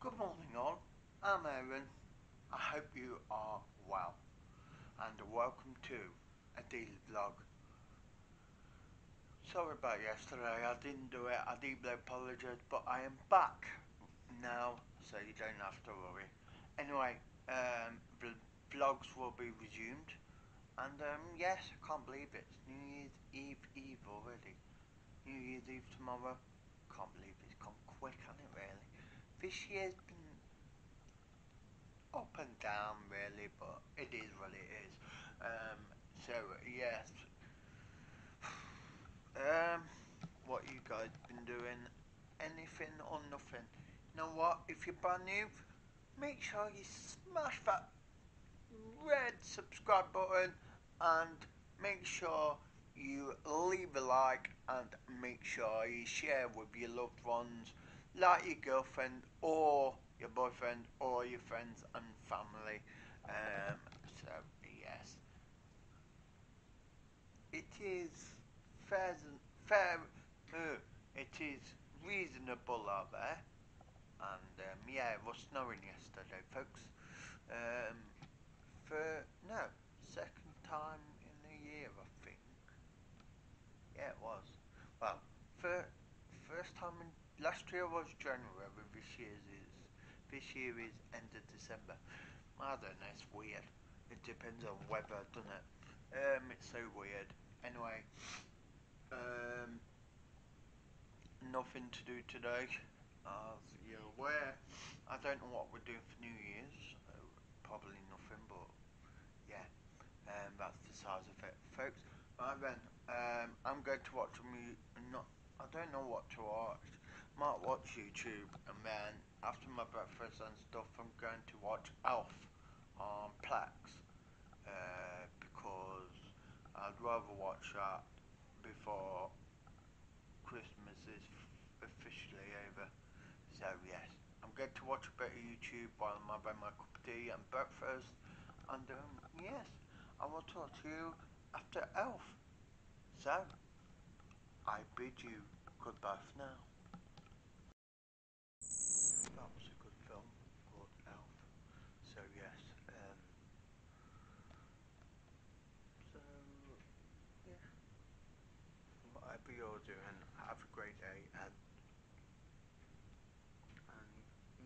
Good morning, all. I'm Aaron. I hope you are well, and welcome to a daily vlog. Sorry about yesterday, I didn't do it. I deeply apologise, but I am back now, so you don't have to worry. Anyway, um, vlogs will be resumed, and um, yes, I can't believe it. It's New Year's Eve Eve already. New Year's Eve tomorrow. Can't believe it's come quick, hasn't it? Really. This year's been up and down really, but it is what it is. Um, so yes. Um, what you guys been doing? Anything or nothing? You know what? If you're brand new, make sure you smash that red subscribe button and make sure you leave a like and make sure you share with your loved ones like your girlfriend or your boyfriend or your friends and family. Um, so yes, it is fair. Fair. Uh, it is reasonable out there, and um, yeah, it was snowing yesterday, folks. Um, for no second time in a year, I think. Yeah, it was. Well, for first time in last year was January. This year is this year is end of December. I don't know. It's weird. It depends on weather, doesn't it? Um, it's so weird. Anyway, um, nothing to do today. As you're aware, I don't know what we're doing for New Year's. Uh, probably nothing, but yeah, um, that's the size of it, folks. Right then, um, I'm going to watch a movie. Not, I don't know what to watch might watch YouTube and then after my breakfast and stuff I'm going to watch Elf on Plex uh, because I'd rather watch that before Christmas is officially over. So yes I'm going to watch a bit of YouTube while I'm having my cup of tea and breakfast and um, yes I will talk to you after Elf so I bid you goodbye for now that was a good film called Elf. So yes, um, so yeah, whatever you're doing, have a great day and and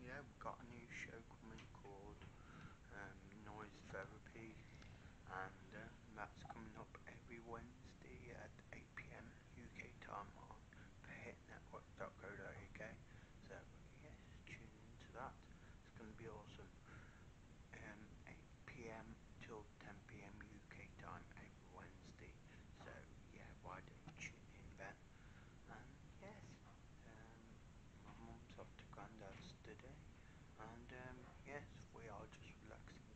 yeah, we've got a new show coming called um, Noise Therapy and um, that's coming up every Wednesday at 8pm UK time on thehitnetwork.co.uk so that. It's going to be awesome. Um, 8 p.m. till 10 p.m. UK time every Wednesday. So yeah, why don't you tune in then? And yes, um, my mum's off to granddad's today, and um, yes, we are just relaxing.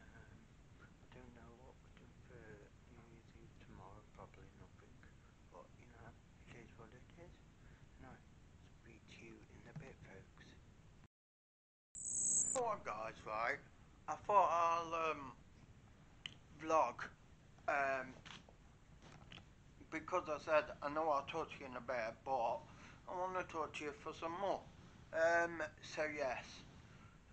Um, I don't know what we're doing for New Year's Eve tomorrow. Probably nothing, but you know, it is what it is. No, speak to you in a bit, folks. Alright guys, right, I thought I'll um, vlog um, because I said I know I'll talk to you in a bit but I want to talk to you for some more. Um, so yes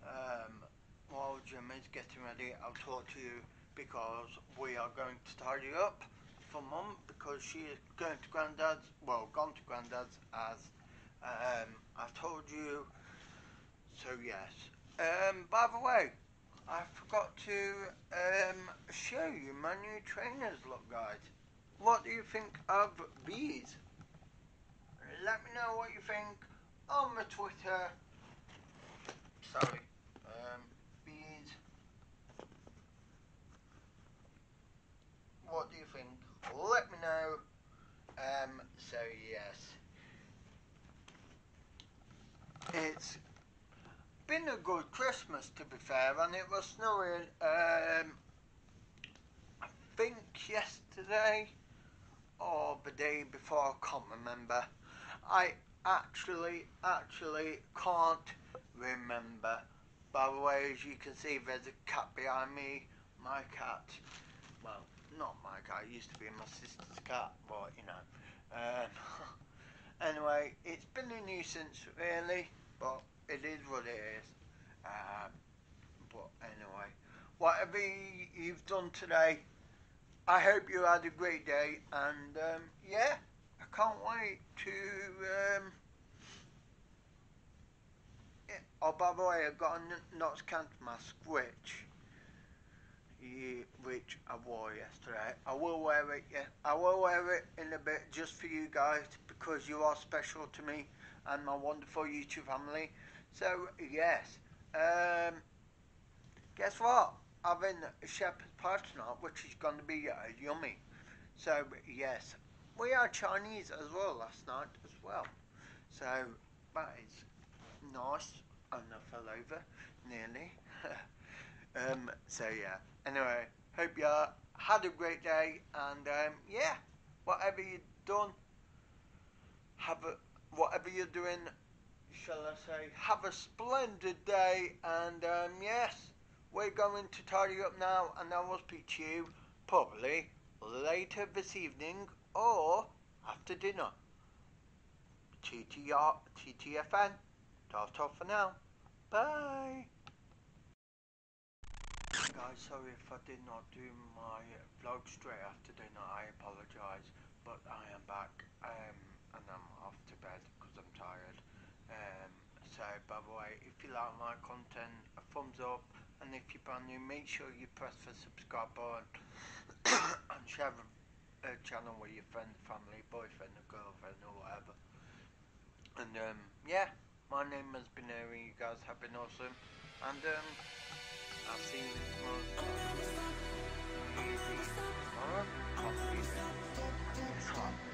um, while Jim is getting ready I'll talk to you because we are going to tidy up for mum because she is going to granddad's well gone to granddad's as um, I told you. So yes um, by the way, I forgot to um, show you my new trainers look, guys. What do you think of these? Let me know what you think on the Twitter. Sorry. Um, these. What do you think? Let me know. Um, so yes. It's been a good Christmas to be fair, and it was snowing. Um, I think yesterday or the day before. I can't remember. I actually, actually can't remember. By the way, as you can see, there's a cat behind me. My cat. Well, not my cat. It used to be my sister's cat, but you know. Um, anyway, it's been a nuisance, really, but it is what it is. Um, but anyway, whatever you've done today, I hope you had a great day. And um, yeah, I can't wait to. Um, yeah. Oh, by the way, I got a Notts County mask, which. Yeah, which I wore yesterday. I will wear it. Yeah, I will wear it in a bit just for you guys because you are special to me and my wonderful YouTube family. So yes, um, guess what? Having shepherd's pie tonight, which is going to be uh, yummy. So yes, we had Chinese as well last night as well. So that is nice. And I fell over nearly. um, so yeah. Anyway, hope you had a great day and um, yeah, whatever you've done, have a whatever you're doing, shall I say, have a splendid day. And um, yes, we're going to tidy up now, and I will speak to you probably later this evening or after dinner. TTR, TTFN. Ta-ta for now. Bye. Guys, sorry if I did not do my vlog straight after dinner. I apologise, but I am back um, and I'm off to bed because I'm tired. Um, so, by the way, if you like my content, a thumbs up, and if you're brand new, make sure you press the subscribe button and share the uh, channel with your friend, family, boyfriend, or girlfriend, or whatever. And um, yeah, my name has been Aaron. You guys have been awesome, and um, I'll see you tomorrow. Tomorrow? Tomorrow? Tomorrow?